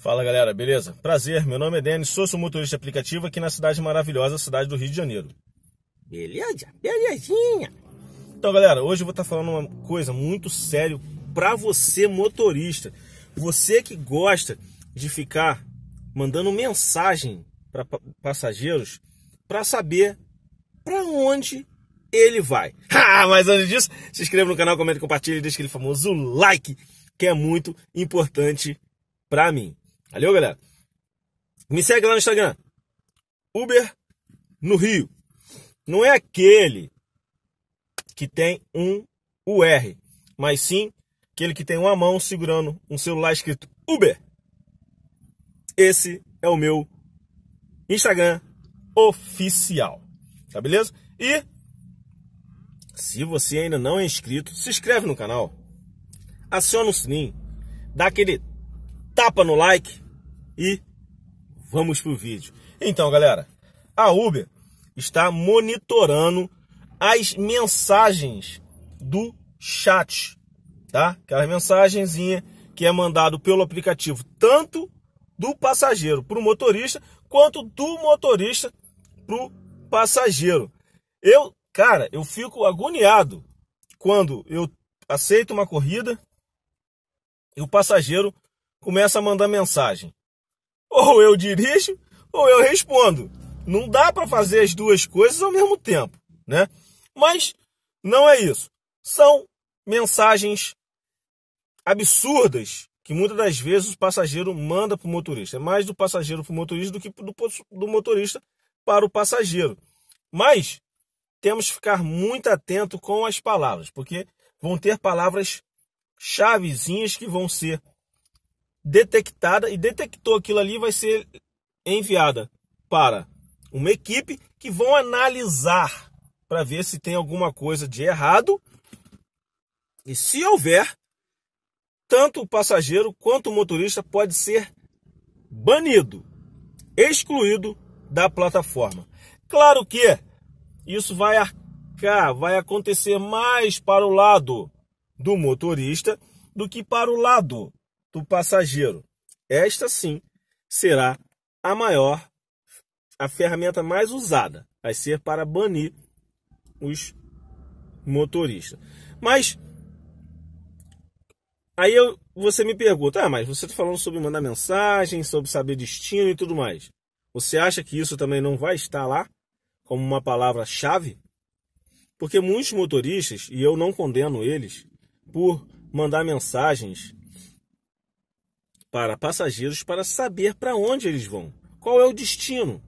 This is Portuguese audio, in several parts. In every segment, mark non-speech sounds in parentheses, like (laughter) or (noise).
Fala galera, beleza? Prazer, meu nome é Denis, sou seu motorista aplicativo aqui na cidade maravilhosa, cidade do Rio de Janeiro. Beleza? Belezinha. Então galera, hoje eu vou estar falando uma coisa muito sério para você motorista. Você que gosta de ficar mandando mensagem para passageiros para saber para onde ele vai. (laughs) Ah, mas antes disso, se inscreva no canal, comente, compartilhe e deixe aquele famoso like, que é muito importante para mim. Valeu, galera? Me segue lá no Instagram. Uber no Rio. Não é aquele que tem um UR, mas sim aquele que tem uma mão segurando um celular escrito Uber. Esse é o meu Instagram oficial. Tá beleza? E se você ainda não é inscrito, se inscreve no canal. Aciona o sininho. Dá aquele tapa no like e vamos pro vídeo. Então, galera, a Uber está monitorando as mensagens do chat, tá? Aquela mensagenzinha que é mandado pelo aplicativo, tanto do passageiro para o motorista, quanto do motorista para o passageiro. Eu, cara, eu fico agoniado quando eu aceito uma corrida e o passageiro começa a mandar mensagem. Ou eu dirijo ou eu respondo. Não dá para fazer as duas coisas ao mesmo tempo, né? Mas não é isso. São mensagens absurdas que muitas das vezes o passageiro manda para o motorista. É mais do passageiro para o motorista do que do, do motorista para o passageiro. Mas temos que ficar muito atento com as palavras, porque vão ter palavras chavezinhas que vão ser detectada e detectou aquilo ali vai ser enviada para uma equipe que vão analisar para ver se tem alguma coisa de errado. E se houver, tanto o passageiro quanto o motorista pode ser banido, excluído da plataforma. Claro que isso vai arcar, vai acontecer mais para o lado do motorista do que para o lado do passageiro. Esta sim será a maior, a ferramenta mais usada, vai ser para banir os motoristas. Mas aí eu, você me pergunta, ah, mas você está falando sobre mandar mensagem, sobre saber destino e tudo mais. Você acha que isso também não vai estar lá como uma palavra-chave? Porque muitos motoristas, e eu não condeno eles, por mandar mensagens para passageiros para saber para onde eles vão, qual é o destino.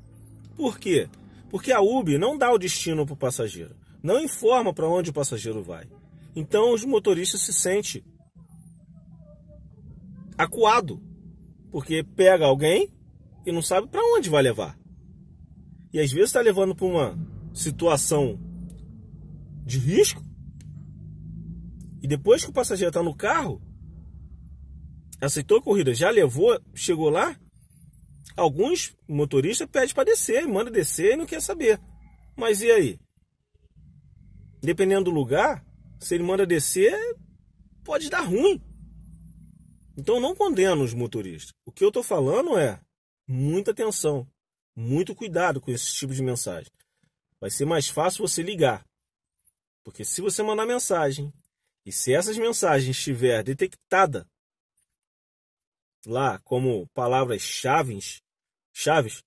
Por quê? Porque a Uber não dá o destino para o passageiro, não informa para onde o passageiro vai. Então os motoristas se sentem acuado, porque pega alguém e não sabe para onde vai levar. E às vezes está levando para uma situação de risco. E depois que o passageiro está no carro, aceitou a corrida, já levou, chegou lá, alguns motoristas pedem para descer, manda descer e não quer saber. Mas e aí? Dependendo do lugar, se ele manda descer, pode dar ruim. Então não condeno os motoristas. O que eu estou falando é muita atenção, muito cuidado com esse tipo de mensagem. Vai ser mais fácil você ligar. Porque se você mandar mensagem e se essas mensagens estiver detectada lá como palavras-chave chaves,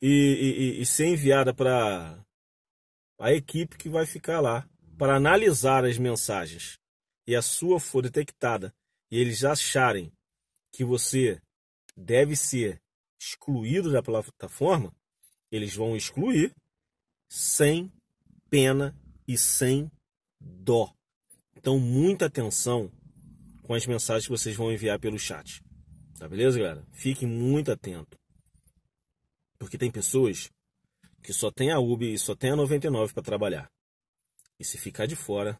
e, e, e ser enviada para a equipe que vai ficar lá para analisar as mensagens e a sua for detectada e eles acharem que você deve ser excluído da plataforma, eles vão excluir sem pena e sem dó. Então, muita atenção com as mensagens que vocês vão enviar pelo chat. Tá beleza, galera? Fiquem muito atentos. Porque tem pessoas que só tem a Uber e só tem a 99 para trabalhar. E se ficar de fora,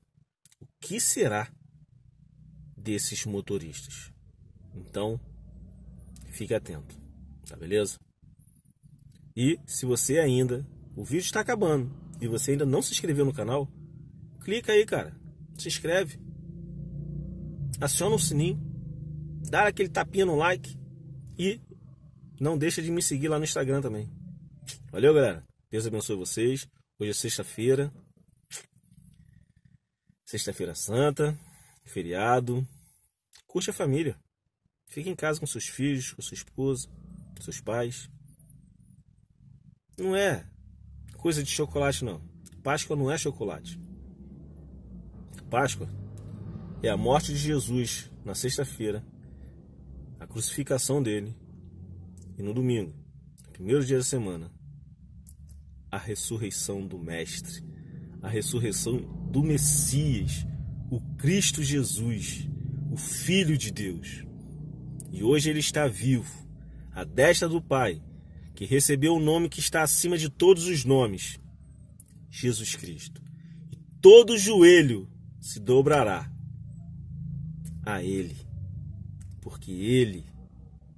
o que será desses motoristas? Então, fique atento, tá beleza? E se você ainda, o vídeo está acabando e você ainda não se inscreveu no canal, clica aí, cara. Se inscreve. Aciona o sininho dá aquele tapinha no like E não deixa de me seguir lá no Instagram também. Valeu, galera. Deus abençoe vocês. Hoje é sexta-feira. Sexta-feira Santa, feriado. Curte a família. Fique em casa com seus filhos, com sua esposa, com seus pais. Não é coisa de chocolate, não. Páscoa não é chocolate. Páscoa é a morte de Jesus na sexta-feira, a crucificação dele, e no domingo, primeiro dia da semana, a ressurreição do Mestre, a ressurreição do Messias, o Cristo Jesus, o Filho de Deus. E hoje ele está vivo, à destra do Pai, que recebeu o nome que está acima de todos os nomes, Jesus Cristo. E todo joelho se dobrará a Ele, porque Ele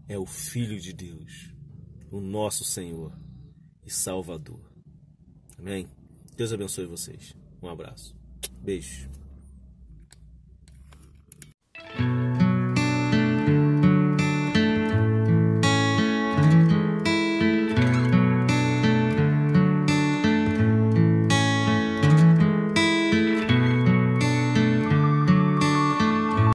é o Filho de Deus, o nosso Senhor e Salvador. Amém? Deus abençoe vocês. Um abraço. Beijo.